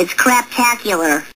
It's craptacular.